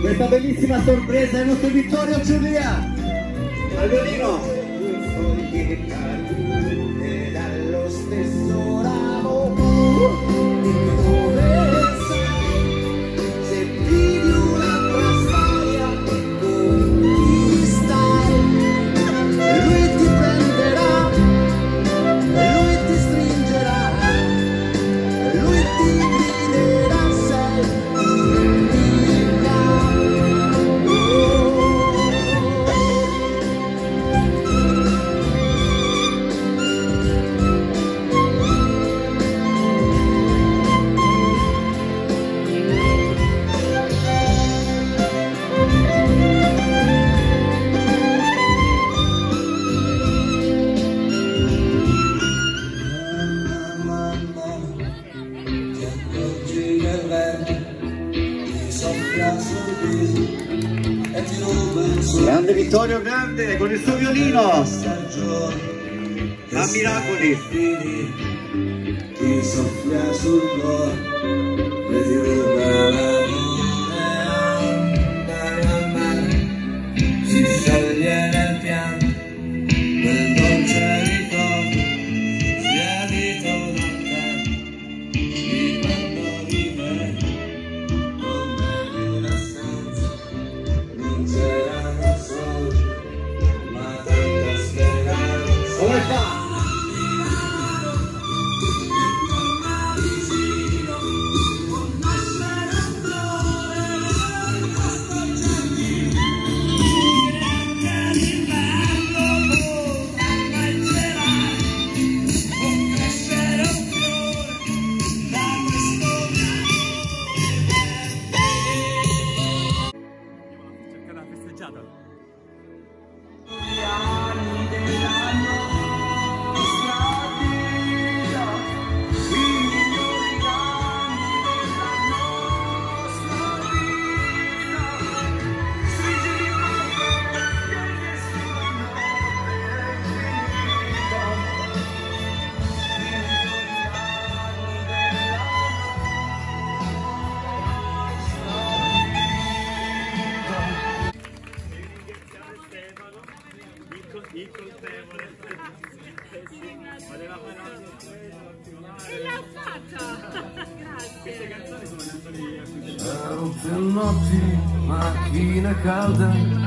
questa bellissima sorpresa è il nostro Vittorio Giulia al violino dallo stesso ramo. 好的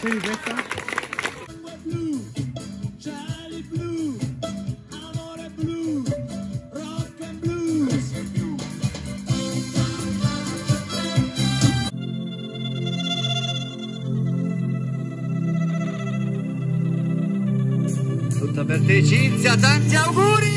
Tem inventar. Roberto Letizia, tanti auguri!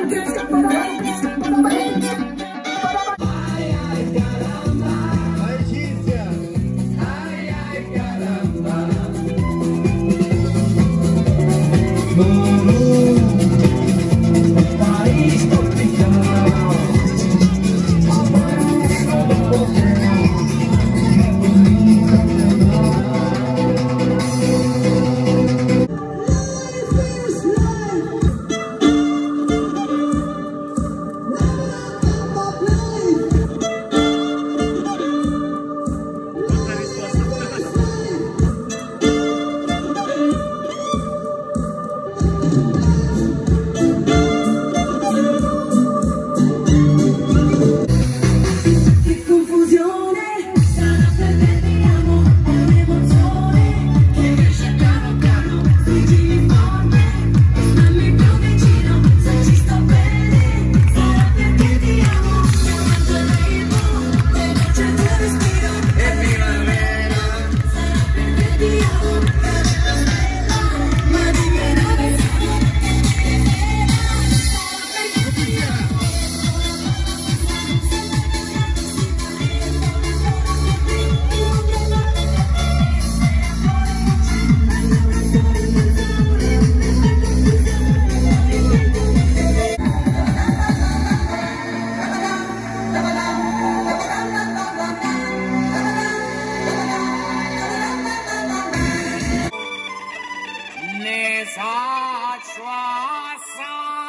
I'm good. Faccio assai.